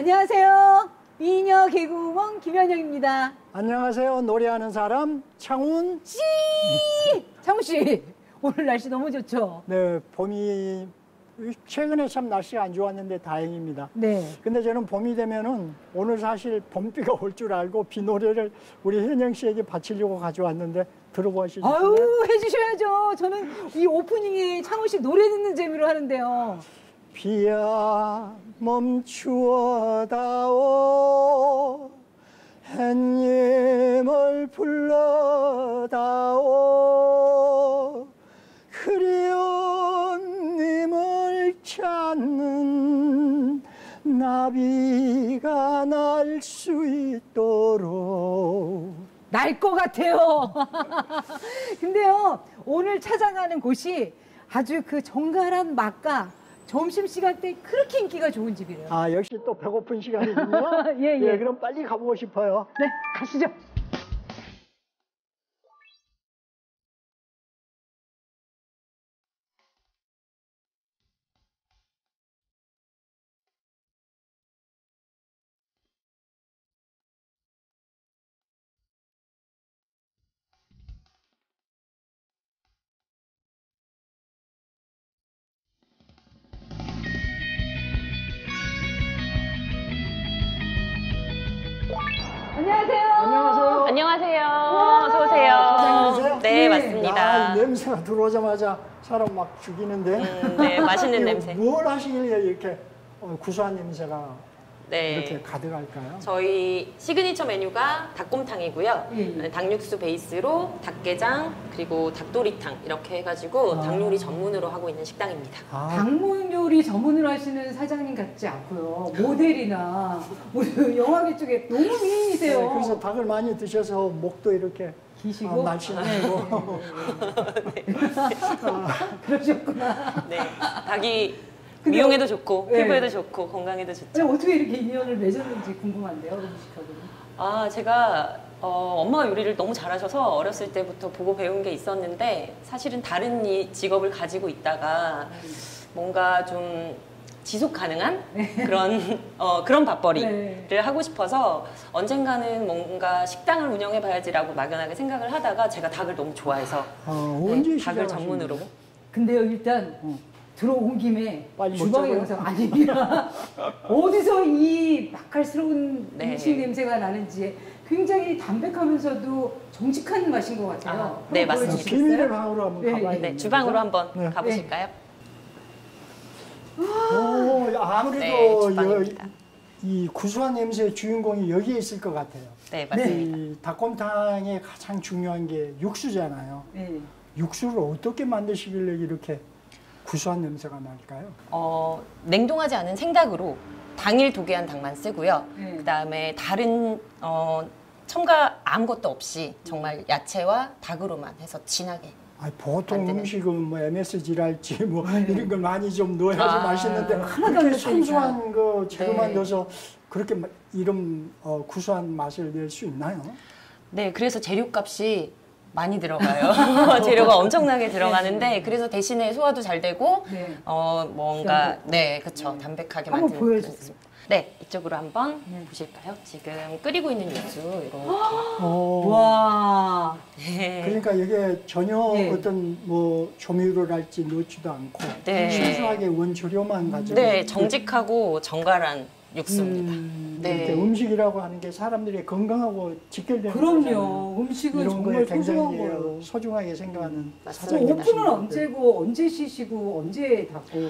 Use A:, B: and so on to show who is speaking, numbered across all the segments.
A: 안녕하세요. 미녀 개구멍 김현영입니다.
B: 안녕하세요. 노래하는 사람 창훈.
A: 씨! 창훈 씨, 오늘 날씨 너무 좋죠?
B: 네, 봄이 최근에 참 날씨가 안 좋았는데 다행입니다.
A: 네.
B: 근데 저는 봄이 되면은 오늘 사실 봄비가 올 줄 알고 비 노래를 우리 현영 씨에게 바치려고 가져왔는데 들어보시죠.
A: 아유, 해주셔야죠. 저는 이 오프닝에 창훈 씨 노래 듣는 재미로 하는데요.
B: 비야 멈추어다오. 햇님을 불러다오. 그리운 님을 찾는 나비가 날 수 있도록.
A: 날 것 같아요. 근데요, 오늘 찾아가는 곳이 아주 그 정갈한 맛과 점심 시간 때 그렇게 인기가 좋은 집이래요.
B: 아 역시 또 배고픈 시간이군요
A: 예, 예.
B: 그럼 빨리 가보고 싶어요
A: 네, 가시죠. 안녕하세요
C: 어서 오세요. 네,
A: 네.
C: 맞습니다.
B: 야, 냄새가 들어오자마자 사람 막 죽이는데.
C: 음, 네, 맛있는 냄새.
B: 뭘 하시길래 이렇게 어, 구수한 냄새가
C: 네.
B: 이렇게 가득할까요?
C: 저희 시그니처 메뉴가 닭곰탕이고요.
A: 예, 예.
C: 네, 닭육수 베이스로 닭게장 그리고 닭도리탕 이렇게 해가지고
B: 아.
C: 닭 요리 전문으로 하고 있는 식당입니다.
B: 아,
A: 방문 요리 전문으로 하시는 사장님 같지 않고요. 모델이나 영화계 쪽에 너무 미인이세요.
B: 네, 그래서 닭을 많이 드셔서 목도 이렇게
A: 기시고
B: 어, 날씬하고
A: 그러셨구나.
C: 네. 닭이 미용에도 좋고
A: 네.
C: 피부에도 좋고 건강에도 좋죠.
A: 어떻게 이렇게 인연을 맺었는지 궁금한데요, 음식하고는.
C: 아, 제가 어, 엄마가 요리를 너무 잘하셔서 어렸을 때부터 보고 배운 게 있었는데 사실은 다른 이 직업을 가지고 있다가 뭔가 좀 지속 가능한 그런 어, 그런 밥벌이를
A: 네.
C: 하고 싶어서 언젠가는 뭔가 식당을 운영해 봐야지라고 막연하게 생각을 하다가 제가 닭을 너무 좋아해서
B: 어,
C: 네,
B: 언제
C: 닭을 전문으로?
A: 근데요, 일단
B: 어.
A: 들어온 김에
B: 빨리
A: 주방에? 가서 아닙니다. 어디서 이 맛깔스러운
C: 네.
A: 음식 냄새가 나는지 굉장히 담백하면서도 정직한 맛인 것 같아요.
C: 아, 네, 맞습니다.
B: 비밀의 방으로 한번
A: 네,
B: 가봐야겠네요.
C: 네, 주방으로 한번
B: 네.
C: 가보실까요?
B: 오, 아무래도
C: 네,
B: 여-. 이 구수한 냄새의 주인공이 여기에 있을 것 같아요.
C: 네, 맞습니다.
B: 이 닭곰탕의 가장 중요한 게 육수잖아요.
A: 네.
B: 육수를 어떻게 만드시길래 이렇게 구수한 냄새가 날까요?
C: 어, 냉동하지 않은 생닭으로 당일 도개한 닭만 쓰고요.
A: 네.
C: 그다음에 다른 어, 첨가 아무것도 없이 정말 야채와 닭으로만 해서 진하게.
B: 아니, 보통
C: 만드는.
B: 음식은 뭐 MSG랄지 뭐
A: 네.
B: 이런 걸 많이 좀 넣어야지
C: 아,
B: 맛있는데
A: 하나도.
B: 순수한 그 재료만
A: 네.
B: 넣어서 그렇게 마- 이런 어, 구수한 맛을 낼 수 있나요?
C: 네, 그래서 재료값이 많이 들어가요. 재료가 엄청나게 들어가는데 그래서 대신에 소화도 잘 되고
A: 네.
C: 어 뭔가. 네, 그렇죠. 담백하게
A: 한번
C: 만드는
A: 보여주세요.
C: 네, 이쪽으로 한번
A: 네.
C: 보실까요? 지금 끓이고 있는 육수 이렇게.
B: 어,
A: 와.
C: 네.
B: 그러니까 이게 전혀
A: 네.
B: 어떤 뭐 조미료랄지 넣지도 않고
C: 네.
B: 순수하게 원재료만 가지고
C: 네, 정직하고 정갈한 육수입니다.
B: 음,
C: 네.
B: 이렇게 음식이라고 하는 게 사람들이 건강하고 직결되는
A: 그럼요.
B: 거잖아요.
A: 음식은
B: 이런
A: 정말
B: 거에
A: 소중한
B: 굉장히
A: 거예요.
B: 소중하게 생각하는
C: 맞습니다.
A: 저
B: 사장님
A: 오픈은 언제고 언제 쉬시고 언제 닫고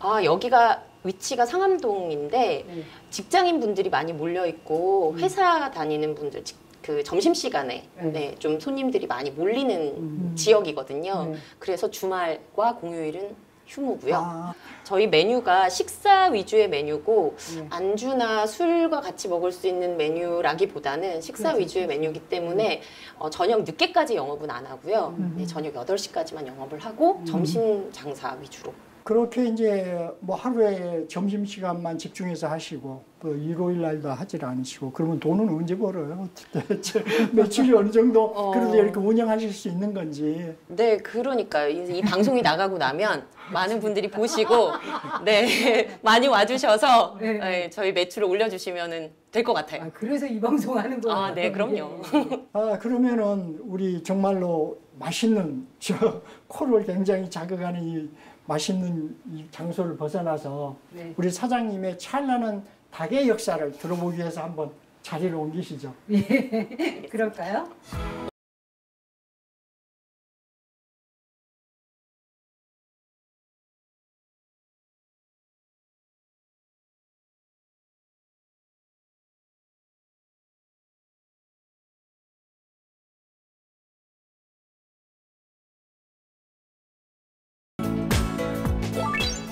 C: 아, 여기가 위치가 상암동인데
A: 네.
C: 직장인 분들이 많이 몰려 있고 회사 다니는 분들 직- 그 점심 시간에
A: 네.
C: 네, 좀 손님들이 많이 몰리는
B: 음.
C: 지역이거든요.
A: 네.
C: 그래서 주말과 공휴일은 휴무고요.
B: 아,
C: 저희 메뉴가 식사 위주의 메뉴고
A: 네.
C: 안주나 술과 같이 먹을 수 있는 메뉴라기보다는 식사
A: 그렇죠.
C: 위주의 메뉴이기 때문에 어, 저녁 늦게까지 영업은 안 하고요.
A: 음.
C: 네, 저녁 8시까지만 영업을 하고 점심 장사 위주로.
B: 그렇게 이제 뭐 하루에 점심 시간만 집중해서 하시고 또 일요일 날도 하질 않으시고 그러면 돈은 언제 벌어요? 대체 매출이 어느 정도
C: 어.
B: 그래도 이렇게 운영하실 수 있는 건지.
C: 네, 그러니까요. 이, 이 방송이 나가고 나면 많은 분들이 보시고, 네, 많이 와주셔서
A: 네.
C: 네, 저희 매출을 올려주시면 될것 같아요.
A: 아, 그래서 이 방송 하는 거예요.
C: 아, 네, 그럼요.
B: 아 그러면은 우리 정말로 맛있는 저 코를 굉장히 자극하는 이 맛있는 이 장소를 벗어나서
A: 네.
B: 우리 사장님의 찬란한 닭의 역사를 들어보기 위해서 한번 자리를 옮기시죠.
A: 예. 그럴까요?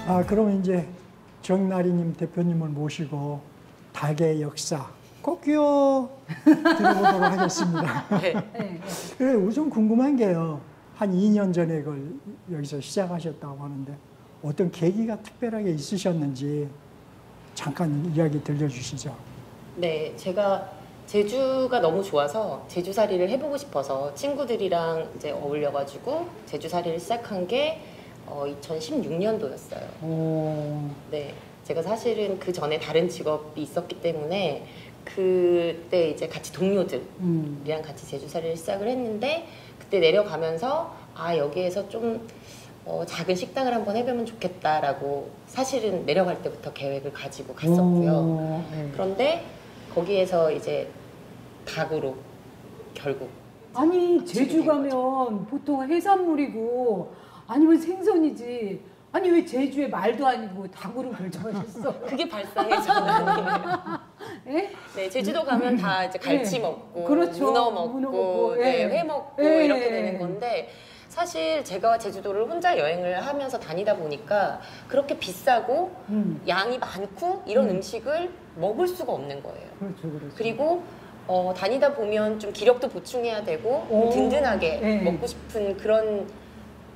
B: 아 그럼 이제 정나리님 대표님을 모시고 닭의 역사 꼭요 들어보도록 하겠습니다.
C: 네.
A: 네.
B: 그래 우선 궁금한 게요. 한 2년 전에 그걸 여기서 시작하셨다고 하는데 어떤 계기가 특별하게 있으셨는지 잠깐 이야기 들려주시죠.
C: 네, 제가 제주가 너무 좋아서 제주살이를 해보고 싶어서 친구들이랑 이제 어울려가지고 제주살이를 시작한 게 어, 2016년도였어요.
A: 오.
C: 네, 제가 사실은 그 전에 다른 직업이 있었기 때문에 그때 이제 같이 동료들이랑
A: 음.
C: 같이 제주살이를 시작을 했는데 그때 내려가면서 아 여기에서 좀 어, 작은 식당을 한번 해보면 좋겠다라고 사실은 내려갈 때부터 계획을 가지고 갔었고요.
A: 오, 네.
C: 그런데 거기에서 이제 닭으로 결국
A: 아니 제주
C: 된
A: 가면 보통 해산물이고 아니면 생선이지. 아니 왜 제주에 말도 아니고 닭으로 결정하셨어?
C: 그게 발상의 전환이에요.
A: 예?
C: 네, 제주도 가면 다 이제 갈치
A: 네.
C: 먹고
A: 그렇죠.
C: 문어 먹고,
A: 문어 먹고,
C: 네,
A: 예.
C: 회 먹고
A: 예.
C: 이렇게 되는 건데 사실 제가 제주도를 혼자 여행을 하면서 다니다 보니까 그렇게 비싸고
A: 음.
C: 양이 많고 이런
A: 음.
C: 음. 식을 먹을 수가 없는 거예요.
A: 그렇죠, 그렇죠.
C: 그리고 어, 다니다 보면 좀 기력도 보충해야 되고
A: 오.
C: 든든하게
A: 네.
C: 먹고 싶은 그런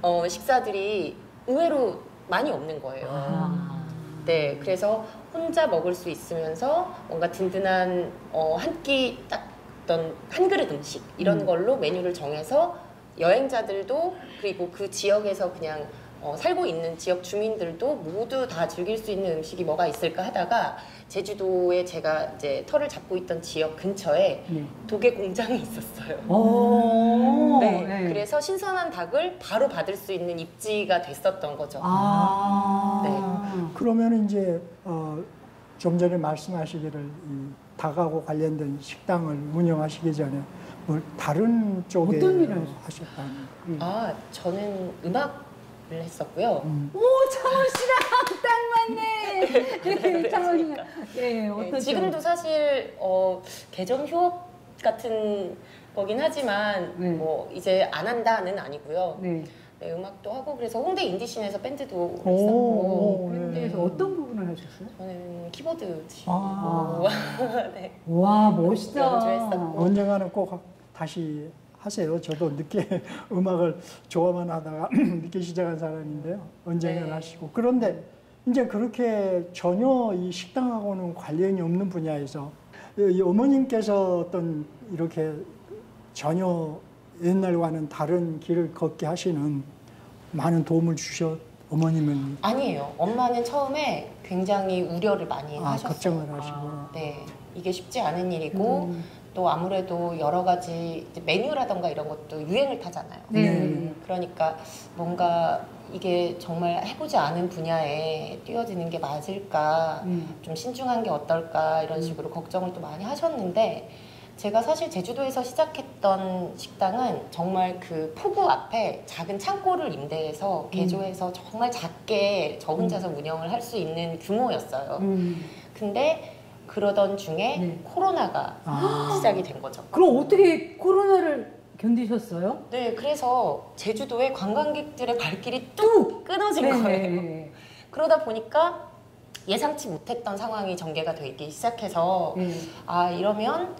C: 어, 식사들이 의외로 많이 없는 거예요.
A: 아.
C: 네, 그래서 혼자 먹을 수 있으면서 뭔가 든든한 어, 한 끼 딱 어떤 한 그릇 음식 이런
A: 음.
C: 걸로 메뉴를 정해서 여행자들도 그리고 그 지역에서 그냥 어, 살고 있는 지역 주민들도 모두 다 즐길 수 있는 음식이 뭐가 있을까 하다가 제주도에 제가 이제 터를 잡고 있던 지역 근처에
A: 네.
C: 도개 공장이 있었어요.
A: 오.
C: 네,
A: 네.
C: 그래서 신선한 닭을 바로 받을 수 있는 입지가 됐었던 거죠.
A: 아.
C: 네.
B: 그러면 이제 어, 좀 전에 말씀하시기를 이 닭하고 관련된 식당을 운영하시기 전에 뭐 다른 쪽에
A: 어떤 일을
B: 하셨다는?
A: 음.
C: 아, 저는 음악 을 했었고요.
B: 음.
A: 오 창원 씨랑 딱 맞네. 네, 창원이. 네, 어떤
C: 네, 지금도 사실 어, 개점 휴업 같은 거긴 하지만
A: 네.
C: 뭐 이제 안 한다는 아니고요.
A: 네.
C: 네, 음악도 하고 그래서 홍대 indie scene에서 밴드도
B: 오,
C: 했었고
B: 네.
A: 밴드에서 어떤 부분을 하셨어요?
C: 저는 키보드 치고
B: 아.
C: 네.
A: 와 멋있다.
C: 연주했었고.
B: 언젠가는 꼭 다시 하세요. 저도 늦게 음악을 좋아만 하다가 늦게 시작한 사람인데요. 언젠가
C: 네.
B: 하시고. 그런데 이제 그렇게 전혀 이 식당하고는 관련이 없는 분야에서 이 어머님께서 어떤 이렇게 전혀 옛날과는 다른 길을 걷게 하시는 많은 도움을 주셨 어머님은
C: 아니에요. 엄마는 처음에 굉장히 우려를 많이
B: 아,
C: 하셨어요.
B: 걱정을 하시고.
A: 아.
C: 네, 이게 쉽지 않은 일이고
A: 음.
C: 또 아무래도 여러 가지 메뉴라던가 이런 것도 유행을 타잖아요.
A: 네.
B: 네.
C: 그러니까 뭔가 이게 정말 해보지 않은 분야에 뛰어드는 게 맞을까,
A: 음.
C: 좀 신중한 게 어떨까 이런 식으로 걱정을 또 많이 하셨는데 제가 사실 제주도에서 시작했던 식당은 정말 그 포구 앞에 작은 창고를 임대해서 개조해서 정말 작게 저 혼자서 운영을 할 수 있는 규모였어요.
A: 음.
C: 근데 그러던 중에
A: 네.
C: 코로나가
B: 아.
C: 시작이 된 거죠.
A: 그럼 어떻게 코로나를 견디셨어요?
C: 네, 그래서 제주도에 관광객들의 발길이 뚝 끊어진
A: 네,
C: 거예요.
A: 네.
C: 그러다 보니까 예상치 못했던 상황이 전개가 되기 시작해서
A: 네.
C: 아 이러면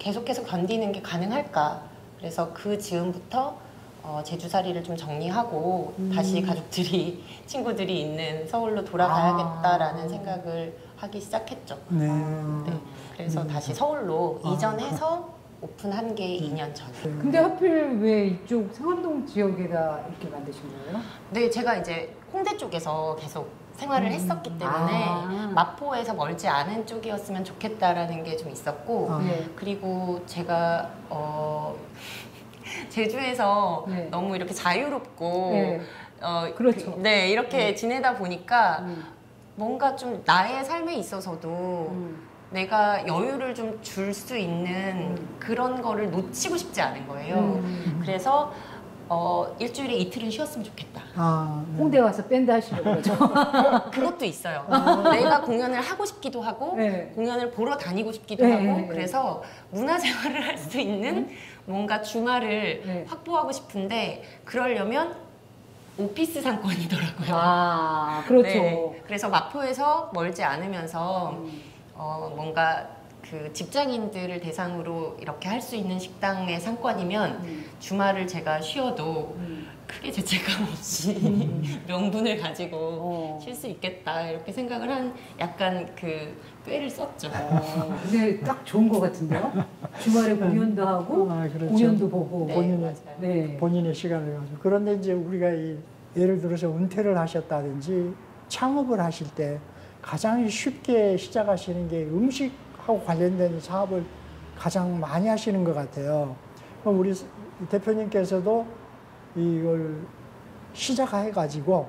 C: 계속해서 견디는 게 가능할까? 그래서 그 즈음부터 어, 제주살이를 좀 정리하고
A: 음.
C: 다시 가족들이 친구들이 있는 서울로 돌아가야겠다라는
A: 아.
C: 생각을 하기 시작했죠.
B: 네.
C: 네. 그래서 다시 서울로
B: 아.
C: 이전해서 오픈한 게 2년 전에.
A: 근데 하필 왜 이쪽 상암동 지역에다 이렇게 만드신 거예요?
C: 네, 제가 이제 홍대 쪽에서 계속 생활을
A: 음.
C: 했었기 때문에
A: 아.
C: 마포에서 멀지 않은 쪽이었으면 좋겠다라는 게 좀 있었고
B: 아.
A: 네.
C: 그리고 제가 어 제주에서
A: 네.
C: 너무 이렇게 자유롭고
A: 네.
C: 어
A: 그렇죠.
C: 그- 네 이렇게
A: 네.
C: 지내다 보니까
A: 음.
C: 뭔가 좀 나의 삶에 있어서도
A: 음.
C: 내가 여유를 좀 줄 수 있는
A: 음.
C: 그런 거를 놓치고 싶지 않은 거예요.
A: 음.
C: 그래서 어 일주일에 이틀은 쉬었으면 좋겠다.
B: 아, 네.
A: 홍대 와서 밴드 하시려고 그러죠.
C: 그것도 있어요. 내가 공연을 하고 싶기도 하고
A: 네.
C: 공연을 보러 다니고 싶기도
A: 네,
C: 하고
A: 네, 네.
C: 그래서 문화생활을 할 수 있는 뭔가 주말을
A: 네.
C: 확보하고 싶은데 그러려면 오피스 상권이더라고요.
A: 아, 그렇죠.
C: 네. 그래서 마포에서 멀지 않으면서
A: 음.
C: 어, 뭔가 그 직장인들을 대상으로 이렇게 할 수 있는 식당의 상권이면
A: 음.
C: 주말을 제가 쉬어도
A: 음.
C: 크게 죄책감 없이 명분을 가지고
A: 어.
C: 쉴수 있겠다 이렇게 생각을 한 약간 그 꾀를 썼죠.
A: 어, 근데 딱 좋은 것 같은데요? 주말에 공연도 하고
B: 아, 그렇죠.
A: 공연도 보고
C: 네,
B: 본인의-.
A: 네.
B: 본인의 시간을 가지고 그런데 이제 우리가 이 예를 들어서 은퇴를 하셨다든지 창업을 하실 때 가장 쉽게 시작하시는 게 음식하고 관련된 사업을 가장 많이 하시는 것 같아요. 그럼 우리 대표님께서도 이걸 시작해 가지고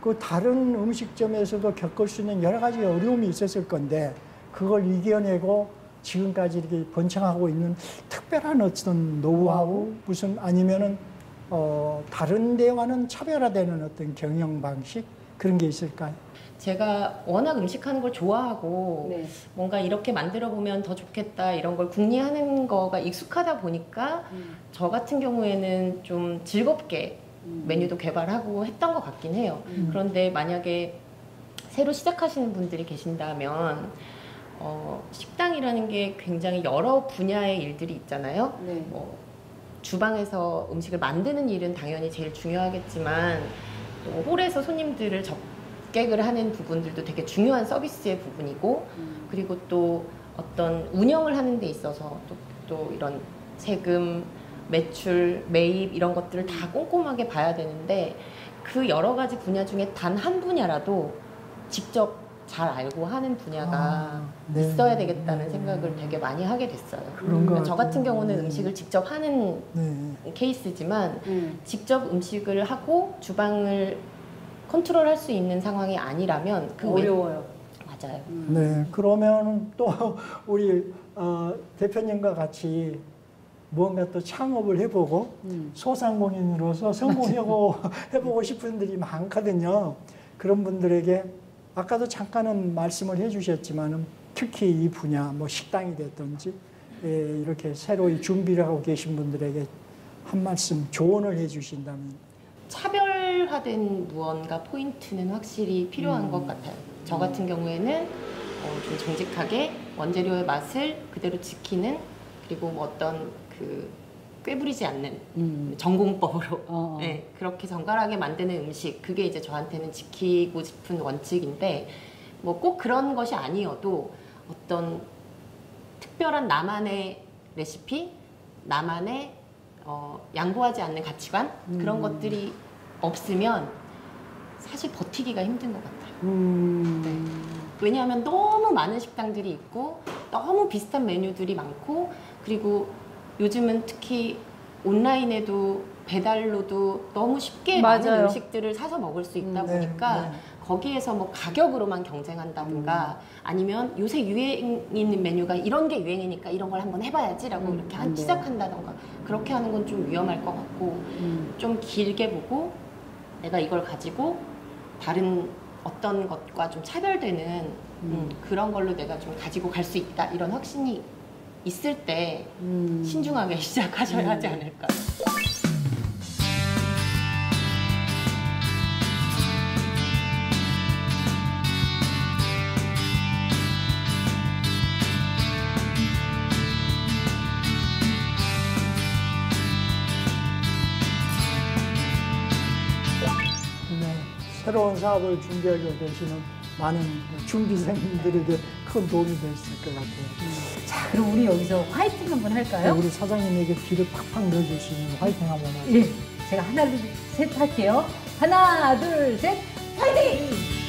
B: 그 다른 음식점에서도 겪을 수 있는 여러 가지 어려움이 있었을 건데 그걸 이겨내고 지금까지 이렇게 번창하고 있는 특별한 어떤 노하우 무슨 아니면은 어 다른 데와는 차별화되는 어떤 경영 방식 그런 게 있을까요?
C: 제가 워낙 음식하는 걸 좋아하고
A: 네.
C: 뭔가 이렇게 만들어 보면 더 좋겠다 이런 걸 궁리하는 거가 익숙하다 보니까
A: 음.
C: 저 같은 경우에는 좀 즐겁게
A: 음.
C: 메뉴도 개발하고 했던 것 같긴 해요.
A: 음.
C: 그런데 만약에 새로 시작하시는 분들이 계신다면 어, 식당이라는 게 굉장히 여러 분야의 일들이 있잖아요.
A: 네.
C: 뭐 주방에서 음식을 만드는 일은 당연히 제일 중요하겠지만 또 홀에서 손님들을 접객을 하는 부분들도 되게 중요한 서비스의 부분이고
A: 음.
C: 그리고 또 어떤 운영을 하는 데 있어서 또, 또 이런 세금, 매출, 매입 이런 것들을 다 꼼꼼하게 봐야 되는데 그 여러 가지 분야 중에 단 한 분야라도 직접 잘 알고 하는 분야가
B: 아, 네.
C: 있어야 되겠다는
B: 네.
C: 생각을 되게 많이 하게 됐어요. 그러니까 저 같은. 경우는
B: 네.
C: 음식을 직접 하는
B: 네.
C: 케이스지만
A: 음.
C: 직접 음식을 하고 주방을 컨트롤할 수 있는 상황이 아니라면 그 외-
A: 어려워요.
C: 맞아요.
A: 음.
B: 네. 그러면 또 우리 어, 대표님과 같이 무언가 또 창업을 해보고
A: 음.
B: 소상공인으로서 성공하고 해보고 싶은 분들이 많거든요. 그런 분들에게 아까도 잠깐은 말씀을 해주셨지만은 특히 이 분야 뭐 식당이 됐든지 예, 이렇게 새로 이 준비를 하고 계신 분들에게 한 말씀 조언을 해주신다면
C: 차별화된 무언가 포인트는 확실히 필요한
B: 음.
C: 것 같아요. 저 같은 경우에는 어, 좀 정직하게 원재료의 맛을 그대로 지키는 그리고 뭐 어떤 그 꾀부리지 않는
A: 음.
C: 전공법으로
A: 어.
C: 네, 그렇게 정갈하게 만드는 음식 그게 이제 저한테는 지키고 싶은 원칙인데 뭐 꼭 그런 것이 아니어도 어떤 특별한 나만의 레시피, 나만의 어, 양보하지 않는 가치관 그런
A: 음.
C: 것들이 없으면 사실 버티기가 힘든 것 같아요.
A: 음.
C: 왜냐하면 너무 많은 식당들이 있고 너무 비슷한 메뉴들이 많고 그리고 요즘은 특히 온라인에도 배달로도 너무 쉽게 많은
A: 맞아요.
C: 음식들을 사서 먹을 수 있다
A: 음,
B: 네,
C: 보니까
B: 네.
C: 거기에서 뭐 가격으로만 경쟁한다든가 아니면 요새 유행 있는 메뉴가 이런 게 유행이니까 이런 걸 한번 해봐야지라고
A: 음,
C: 이렇게
A: 안
C: 한,
A: 돼요.
C: 시작한다던가 그렇게 하는 건 좀 위험할 것 같고
A: 음.
C: 좀 길게 보고 내가 이걸 가지고 다른 어떤 것과 좀 차별되는 음, 그런 걸로 내가 좀 가지고 갈 수 있다 이런 확신이 있을 때
A: 음.
C: 신중하게 시작하셔야 하지 음. 않을까. 네.
B: 새로운 사업을 준비하게 되시는 많은 준비생들에게 큰 도움이 됐을 것 같아요.
A: 자, 그럼 우리 여기서 화이팅 한번 할까요?
B: 우리 사장님에게 뒤를 팍팍 넣어주시면 화이팅 한번 하죠.
A: 예. 제가 하나, 둘, 셋 할게요. 하나, 둘, 셋, 화이팅!